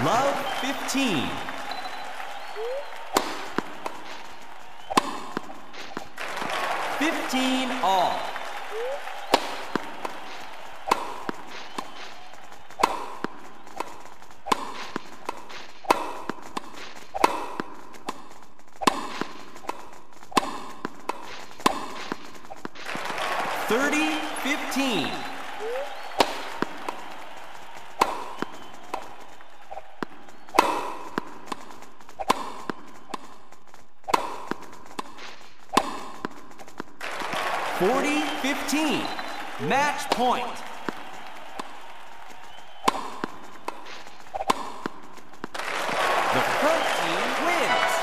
Love 15. Fifteen all. Thirty fifteen. 40-15. Match point. The front team wins.